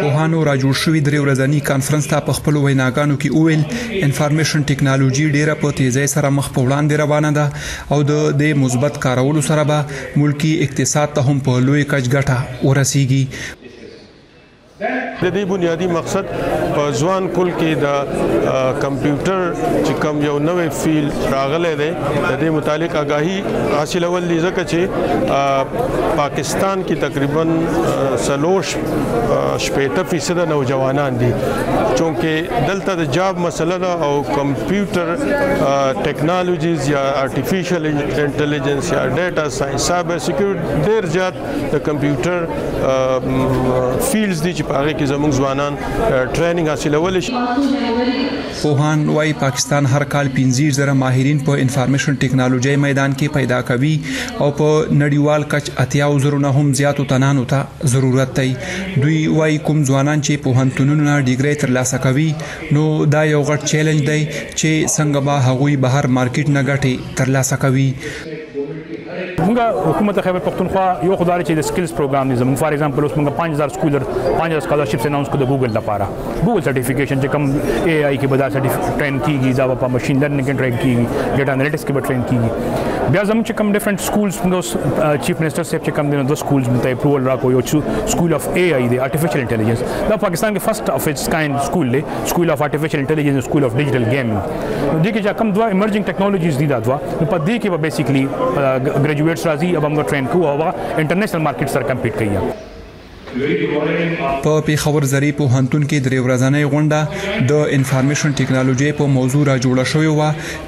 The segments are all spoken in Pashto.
پوهانو را جوړ شوي درې ورځني کانفرنس ته په خپل ویناګانو کې وویل انفارمیشن ټیکنالوژي ډیره په تیزۍ سره مخ په وړاندې روانه ده او د دې مثبت کارولو سره به ملکی اقتصاد ته هم په لوی کچ ګټه ورسیږي د دې بنیادي مقصد په ځوان کول کې د کمپیوټر چې کوم یو نوې فیل راغلی دی د دې متعلق آگاهي حاصلول دي ځکه چې پاکستان کې تقریبا سلوش شپېته فیصد نوجوانان دي چونکه دلته د جاب مسله ده او کمپیوټر ټیکنالوژیز یا ارتفیشل انټيليجنس یا ډیټا ساينس سایبر سکیورټي ډیر زیات د کمپیوټر فیلډز دي چې په هغه کې زموږ ځوانان ټریننګ حاصلول شي پوهان وايي پاکستان هر کال 15 زره ماهرین په انفارمیشن ټیکنالوژي میدان کې پیدا کوي او په نړیوال کچ اتیا زره نه هم زیاتو تنانو ته ضرورت دی دوی وايي کوم ځوانان چې په هنتونونو نه ډیګري ترلاسه کوي نو دا یو غټ چیلنج دی چې څنګه به هغوی بهر مارکیټ نه ګټي ترلاسه کوي موږ حکومت خیبر پښتونخوا یو خدای چې د سکلز پروګرام دی زموږ فار ایگزامپل اوس موږ 5000 سکولر 5000 سکالرشپس اناونس کړو د ګوګل لپاره ګوګل سرټیفیکیشن چې کوم اے آی کې به دا سرټیفیکیشن ټرین کیږي دا په ماشين لرنینګ کې ټرین کیږي ډیټا انالیټکس کې به ټرین کیږي بیا زموږ چې کوم ډیفرنٹ سکولز موږ اوس چیف منسٹر صاحب چې کوم د سکولز مته اپروول راکو یو سکول اف اے آی دی ارتفیشل انټيليجنس دا پاکستان کې فرست اف اټس کاين سکول دی سکول اف ارتفیشل انټيليجنس سکول اف ډیجیټل گیمینګ نو دې کې چې کوم دوه ایمرجنګ ټیکنالوژیز دي دا دوه نو په دې کې به بیسیکلی ګریجویټس راځي او موږ ټرین کوو او انټرنیشنل مارکیټ سره کمپیټ کوي په پیښور زری په هنتون کې درې ورځنۍ غونډه د انفارمیشن ټیکنالوژي په موضوع را جوړه شوې و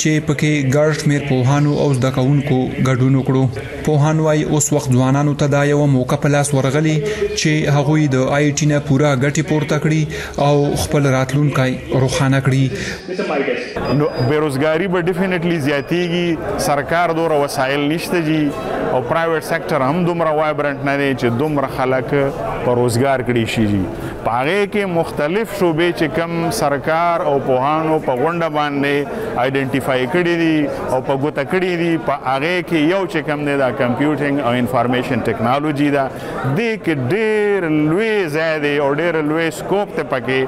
چې پکې ګرځ میر په هانو او زده کوونکو ګډون وکړو پوهان وايي اوس وخت ځوانانو ته دا یوه موقع په لاس ورغلې چې هغوی د آی ټي نه پوره ګټې پورته کړي او خپل راتلونکی روښانه کړي. نو بیروزګاری به ډیفینټلی زیاتیږي سرکار دوره وسایل نشته جی او پرایویټ سیکټر هم دومره وایبرنټ نه دی چې دومره خلک په روزګار کړی شي جی په هغه کې مختلف شوبې چې کم سرکار او پوهانو په غونډه باندې آیډنټیفای کړی دی او په ګوته کړی دی په هغه کې یو چې کم دی دا کمپیوټینګ او انفارمیشن ټیکنالوژي ده د کې ډیر لوی ځای دی او ډیر لوی سکوپ ته پکې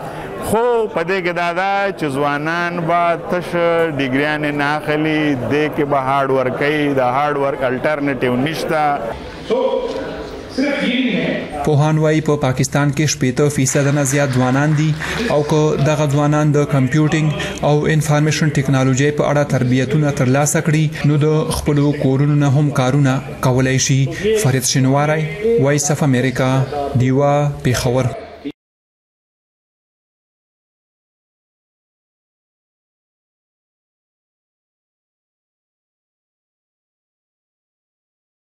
خو په دې کې دا ده چې ځوانان به تش ډیګریانې نه اخلي دې کې به هارډ ورک کوي د هارډ ورک الټرنیټیو نشته پوهان وايي په پاکستان کې شپېته فیصد نه زیات ځوانان دي او که دغه ځوانان د کمپیوټینګ او انفارمیشن ټیکنالوژي په اړه تربیتونه ترلاسه کړي نو د خپلو کورونو نه هم کارونه کولای شي فرید شینواری وایس اف امریکا ډیوه پیښور